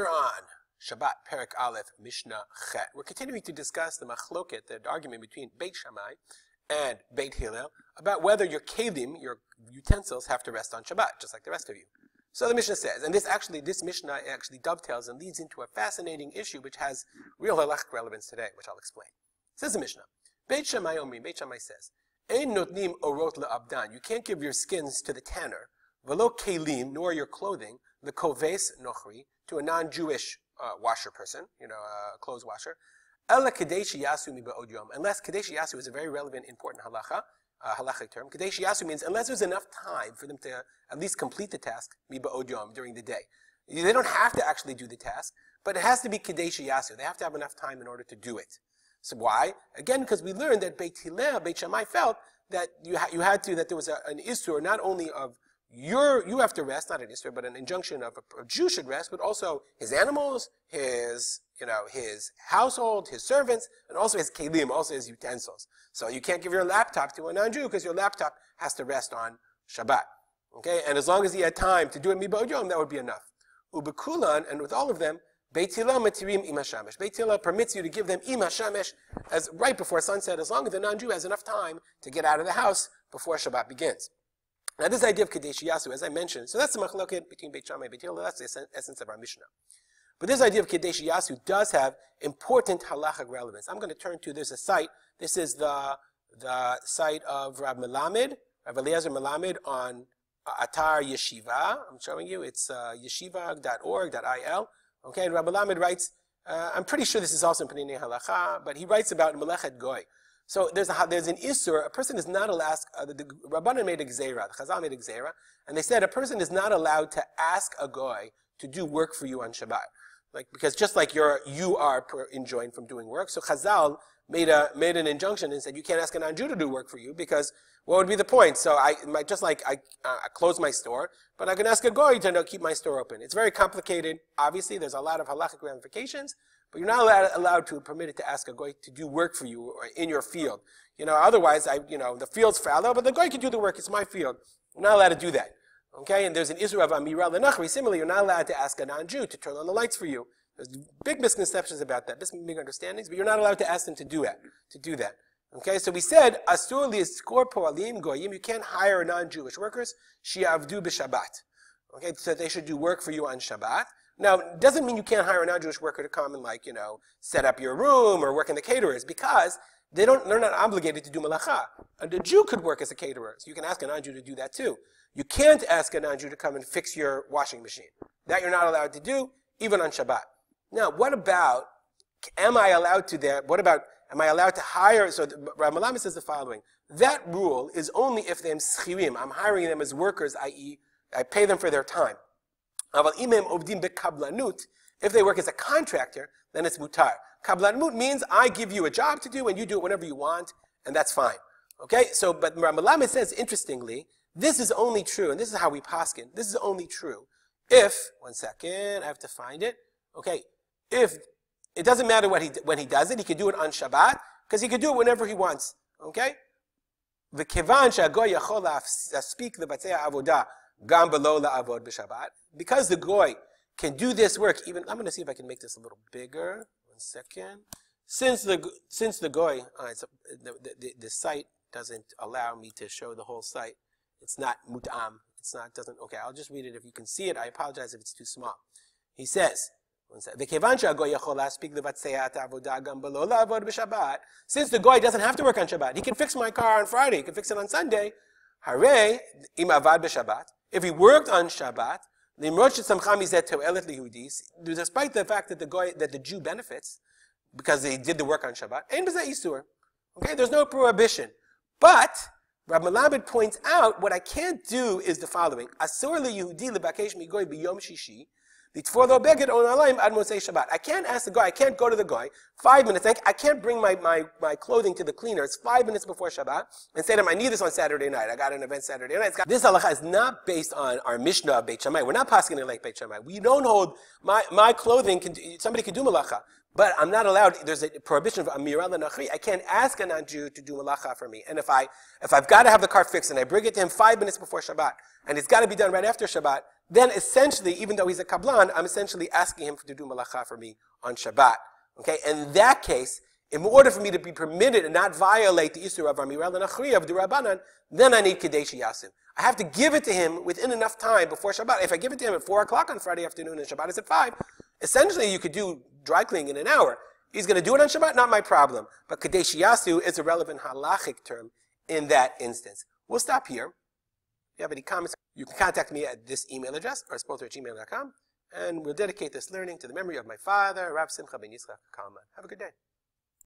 We're on Shabbat Perek Aleph Mishnah Chet. We're continuing to discuss the machloket, the argument between Beit Shammai and Beit Hillel about whether your kelim, your utensils, have to rest on Shabbat, just like the rest of you. So the Mishnah says, and this actually, this Mishnah actually dovetails and leads into a fascinating issue which has real halachic relevance today, which I'll explain. It says the Mishnah, Beit Shammai Omri, Beit Shammai says, Ein notnim orot le'abdan. You can't give your skins to the tanner, velo kelim, nor your clothing, the koves nochri, to a non-Jewish uh, washer person, you know, a clothes washer. Ela kadeshi yasu mi yom. Unless kadeshi yasu is a very relevant, important halacha, uh, halachic term. Kadeshi yasu means unless there's enough time for them to at least complete the task, mi yom, during the day. They don't have to actually do the task, but it has to be kadeshi yasu. They have to have enough time in order to do it. So why? Again, because we learned that Beit Hillel, Beit Shammai felt that you, ha- you had to, that there was a, an issur not only of you're, you have to rest, not an Isra, but an injunction of a, a, Jew should rest, but also his animals, his, you know, his household, his servants, and also his kelim, also his utensils. So you can't give your laptop to a non-Jew because your laptop has to rest on Shabbat. Okay, and as long as he had time to do it mibod yom, that would be enough. Ubekulan, and with all of them, Beit Hillel matirim im hashamesh. Beit permits you to give them im hashamesh as right before sunset, as long as the non-Jew has enough time to get out of the house before Shabbat begins. Now, this idea of Kadesh Yasu, as I mentioned, so that's the machloket between Beit Shammai and Beit Hillel. That's the essence of our Mishnah. But this idea of Kadesh Yasu does have important halachic relevance. I'm going to turn to, there's a site, this is the, the site of Rab Melamed, Rav Eliezer Melamed on uh, Atar Yeshiva. I'm showing you, it's uh, yeshiva.org.il. Okay, and Rab Melamed writes, uh, I'm pretty sure this is also in Peninei Halacha, but he writes about Melechet Goy. So there's, a, there's an Isur, a person is not allowed, uh, the, the Rabbanan made a Gzeira, the Chazal made a Gzeira, and they said a person is not allowed to ask a Goy to do work for you on Shabbat. Like, because just like you're, you are enjoined from doing work, so Chazal made a, made an injunction and said you can't ask a non-Jew to do work for you because what would be the point? So I, just like I, uh, I close my store, but I can ask a Goy to keep my store open. It's very complicated. Obviously, there's a lot of halachic ramifications, but you're not allowed, allowed to permit it to ask a goy to do work for you or in your field. You know, otherwise, I, you know, the field's fallow, but the goy can do the work. It's my field. You're not allowed to do that. Okay, and there's an Isur of Amira Lenachri. Similarly, you're not allowed to ask a non-Jew to turn on the lights for you. There's big misconceptions about that, big understandings, but you're not allowed to ask them to do it, to do that. Okay, so we said asur liskor poalim goyim. You can't hire non-Jewish workers. Shiavdu b'Shabbat. Okay, so they should do work for you on Shabbat. Now, it doesn't mean you can't hire a non-Jewish worker to come and like, you know, set up your room or work in the caterers because they don't, they're not obligated to do malacha. And a Jew could work as a caterer, so you can ask a non-Jew to do that too. You can't ask a non-Jew to come and fix your washing machine. That you're not allowed to do, even on Shabbat. Now, what about, am I allowed to there, what about, am I allowed to hire, so Rabbi Melamed says the following, that rule is only if they're schirim, I'm hiring them as workers, i.e., I pay them for their time. If they work as a contractor, then it's mutar. Kablanut means I give you a job to do and you do it whenever you want, and that's fine. Okay, so, but Rambam says, interestingly, this is only true, and this is how we paskin, this is only true if, one second, I have to find it. Okay, if, it doesn't matter what he, when he does it, he can do it on Shabbat, because he can do it whenever he wants. Okay? וכיוון שהגוי יכול להספיק לבצע עבודה gam below la'avod b'Shabbat. Because the goy can do this work, even, I'm going to see if I can make this a little bigger. One second. Since the, since the goy, uh, the, the, the, site doesn't allow me to show the whole site. It's not mut'am. It's not, doesn't, okay, I'll just read it if you can see it. I apologize if it's too small. He says, since the goy doesn't have to work on Shabbat, he can fix my car on Friday, he can fix it on Sunday. If he worked on Shabbat, despite the fact that the guy, that the Jew benefits because they did the work on Shabbat, Okay, there's no prohibition. But Rabbi Melamed points out what I can't do is the following: Asur Yehudi lebakesh migoy biyom shishi I can't ask the guy, I can't go to the guy, five minutes, I can't bring my, my, my clothing to the cleaner, it's five minutes before Shabbat, and say to him, I need this on Saturday night, I got an event Saturday night. This halacha is not based on our Mishnah of Beit Shammai. We're not passing it like Beit Shammai. We don't hold, my, my clothing, can, somebody can do malacha. But I'm not allowed, there's a prohibition of Amir al I can't ask a non-Jew to do malacha for me. And if I, if I've got to have the car fixed and I bring it to him five minutes before Shabbat, and it's got to be done right after Shabbat, then essentially, even though he's a kablan, I'm essentially asking him to do malacha for me on Shabbat. Okay, in that case, in order for me to be permitted and not violate the Isur of Amira Lenachri of the Rabbanan, then I need Kadesh Yasu. I have to give it to him within enough time before Shabbat. If I give it to him at 4 o'clock on Friday afternoon and Shabbat is at 5, essentially you could do dry cleaning in an hour. He's going to do it on Shabbat, not my problem. But Kadesh Yasu is a relevant halachic term in that instance. We'll stop here. If you have any comments, you can contact me at this email address or at gmail.com, and we'll dedicate this learning to the memory of my father, Rav Simcha ben Yitzchak Kalman. Have a good day.